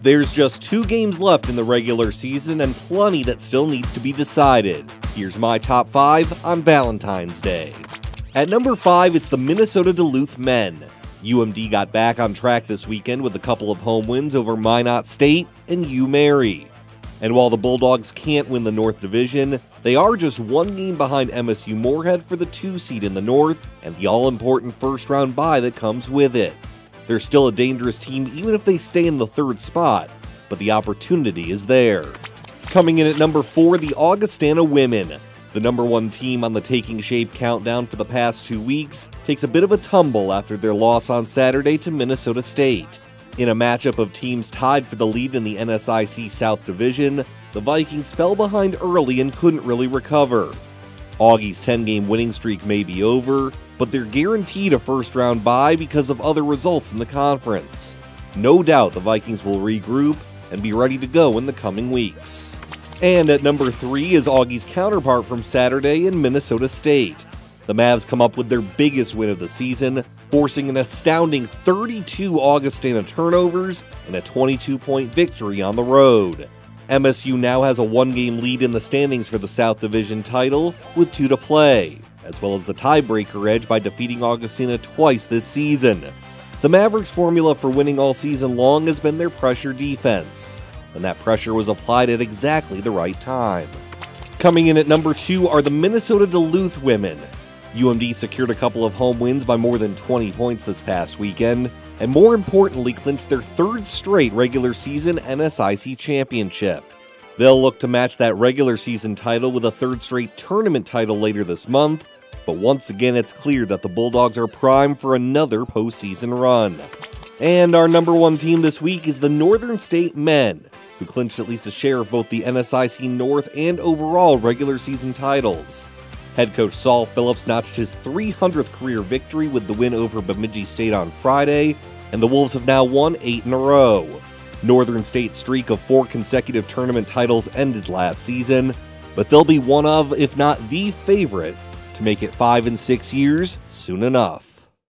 There's just two games left in the regular season and plenty that still needs to be decided. Here's my top 5 on Valentine's Day. At number 5, it's the Minnesota Duluth men. UMD got back on track this weekend with a couple of home wins over Minot State and U-Mary. And while the Bulldogs can't win the North Division, they are just one game behind MSU Moorhead for the 2 seed in the North and the all important first round bye that comes with it. They're still a dangerous team even if they stay in the third spot, but the opportunity is there. Coming in at number 4, the Augustana women. The number one team on the Taking Shape countdown for the past two weeks takes a bit of a tumble after their loss on Saturday to Minnesota State. In a matchup of teams tied for the lead in the NSIC South Division, the Vikings fell behind early and couldn't really recover. Augie's 10 game winning streak may be over, but they're guaranteed a first round bye because of other results in the conference. No doubt the Vikings will regroup and be ready to go in the coming weeks. And at number 3 is Augie's counterpart from Saturday in Minnesota State. The Mavs come up with their biggest win of the season, forcing an astounding 32 Augustana turnovers and a 22 point victory on the road. MSU now has a one game lead in the standings for the South Division title, with two to play, as well as the tiebreaker edge by defeating Augustana twice this season. The Mavericks' formula for winning all season long has been their pressure defense, and that pressure was applied at exactly the right time. Coming in at number two are the Minnesota Duluth women. UMD secured a couple of home wins by more than 20 points this past weekend, and more importantly, clinched their third straight regular season NSIC championship. They'll look to match that regular season title with a third straight tournament title later this month, but once again, it's clear that the Bulldogs are primed for another postseason run. And our number one team this week is the Northern State Men, who clinched at least a share of both the NSIC North and overall regular season titles. Head coach Saul Phillips notched his 300th career victory with the win over Bemidji State on Friday, and the Wolves have now won eight in a row. Northern State's streak of four consecutive tournament titles ended last season, but they'll be one of, if not the favorite, to make it five and six years soon enough.